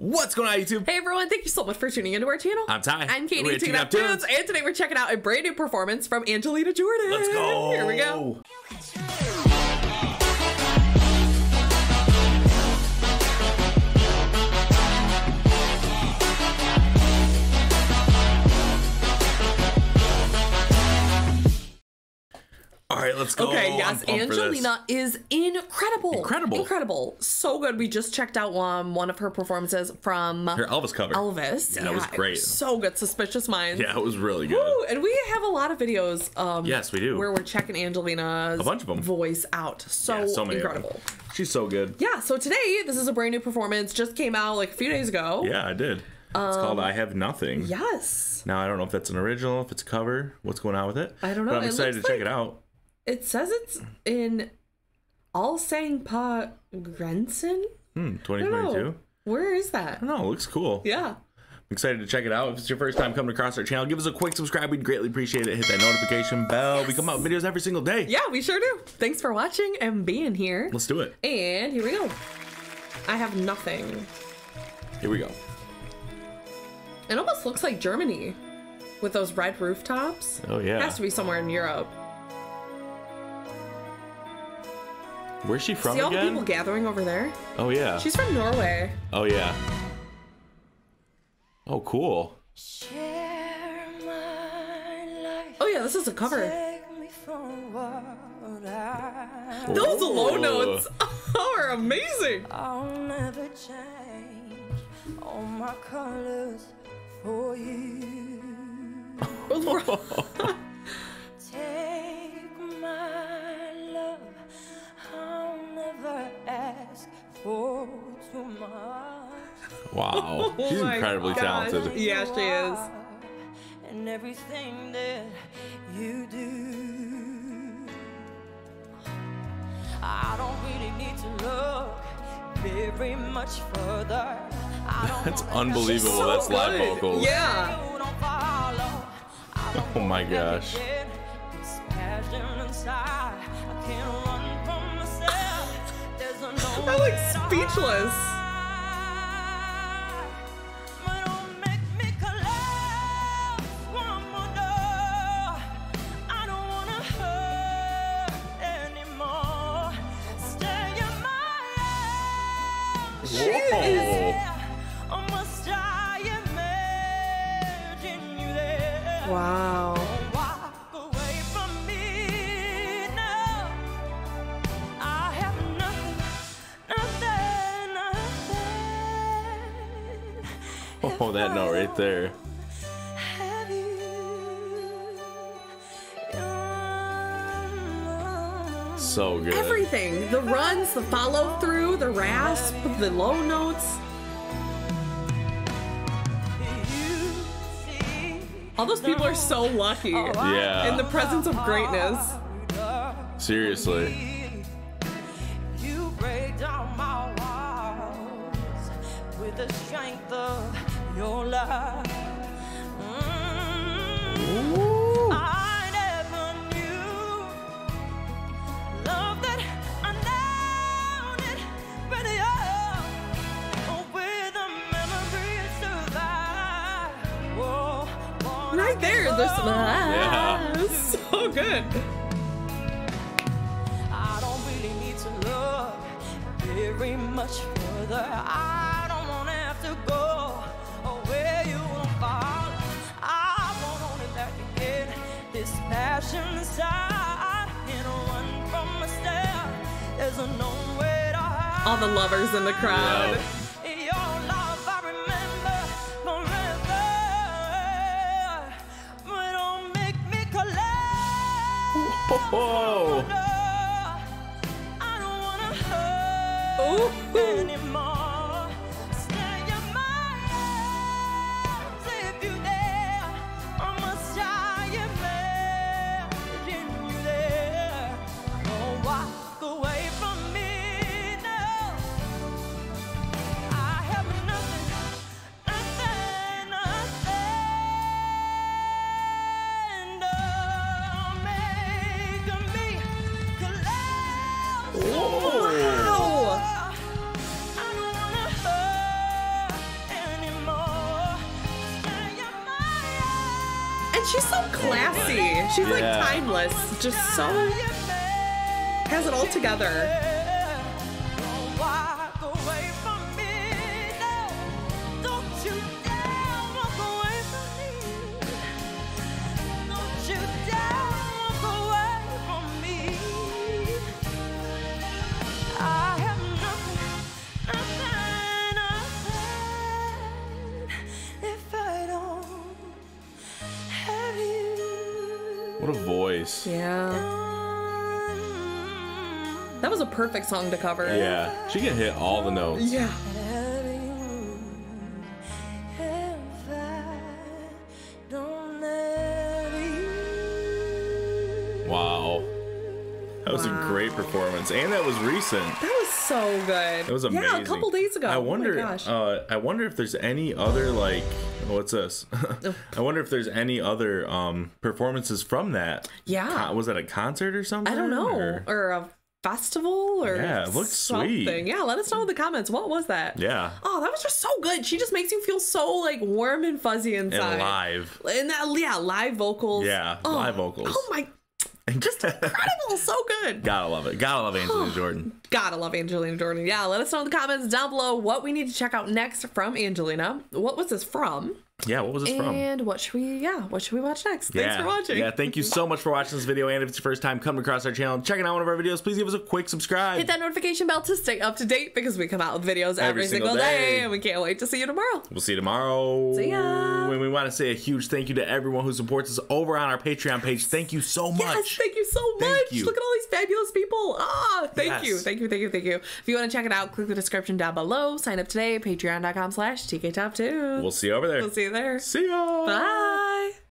What's going on, YouTube? Hey everyone, thank you so much for tuning into our channel. I'm Ty. I'm Katie, We're TK Top Tunes, and today we're checking out a brand new performance from Angelina Jordan. Let's go. Here we go. Let's go. Okay, yes, pumped for this. Angelina is incredible. Incredible. Incredible. So good. We just checked out um, one of her performances from Her Elvis cover. Elvis. Yeah, it was great. So good. Suspicious Minds. Yeah, it was really good. Woo, and we have a lot of videos. Um, Yes, we do. Where we're checking Angelina's A bunch of 'em. voice out. So, Yeah, so many of 'em. incredible. She's so good. Yeah, so today this is a brand new performance. Just came out like a few days ago. Yeah, I did. It's called I Have Nothing. Um, Yes. Now, I don't know if that's an original, if it's a cover, what's going on with it. I don't know. But I'm It excited to looks check it out. It says it's in All Sang Pa Grenson. Hmm, 2022. Where is that? I don't know, it looks cool. Yeah. I'm excited to check it out. If it's your first time coming across our channel, give us a quick subscribe. We'd greatly appreciate it. Hit that notification bell. We come out with videos every single day. Yeah, we sure do. Thanks for watching and being here. Let's do it. And here we go. I have nothing. Here we go. It almost looks like Germany with those red rooftops. Oh, yeah. It Has to be somewhere in Europe. Where's she from See all the people gathering over there? oh, yeah. She's from Norway. Oh, yeah. Oh, cool. Share my life. Oh yeah, this is a cover. Take me from what I Those low notes are amazing. I'll never change all my colors for you. Wow. Oh She's Oh incredibly gosh. talented. Yeah, she is. And everything that you do. I don't really need to look very much further. That's unbelievable. So That's live vocals. Yeah. you don't follow. I don't Oh my gosh. forget this passion inside. I can't run nothing. Oh, that note right there. So good. Everything. The runs, the follow through, the rasp, the low notes. All those people are so lucky. Oh, yeah. In the presence of greatness. Seriously. You break down my walls with the strength of your love. Won't I Right there. Yeah. so good. I don't really need to look very much further. I don't wanna have to go where you don't fall. I want only back again this passion inside. Can't run from myself. There's a no way to hide. All the lovers in the crowd. Your Whoa. I don't wanna hurt Ooh. She's so classy. She's like timeless. Just so has it all together. What a voice. Yeah. That was a perfect song to cover. Yeah, she can hit all the notes. Yeah. Wow. That was a great performance, and that was recent. That so good. It was amazing. Yeah, a couple days ago. I Oh my wonder. gosh. uh, I wonder if there's any other like. What's this? I wonder if there's any other um performances from that. Yeah. Was that a concert or something? I don't know. or- Or a festival or Yeah, it looked something. sweet. Yeah, let us know in the comments. What was that? Yeah. Oh, that was just so good. She just makes you feel so like warm and fuzzy inside. And live. And that yeah, live vocals. Yeah, Oh, live vocals. Oh my just incredible. So good. Gotta love it. Gotta love Angelina Jordan. Gotta love Angelina Jordan. Yeah, let us know in the comments down below what we need to check out next from Angelina. What was this from? Yeah, what was this from? And what should we yeah, what should we watch next? Thanks yeah. for watching. Yeah, thank you so much for watching this video. And if it's your first time coming across our channel checking out one of our videos, please give us a quick subscribe. Hit that notification bell to stay up to date because we come out with videos every, single, day. and we can't wait to see you tomorrow. We'll see you tomorrow. See ya. And we want to say a huge thank you to everyone who supports us over on our Patreon page. Thank you so much. Yes, thank you so much. Look at all these fabulous people. Ah, thank Yes. you. Thank you, thank you, thank you. If you want to check it out, click the description down below. Sign up today, patreon.com slash TK Top Tunes. We'll see you over there. We'll see you there. See ya. Bye.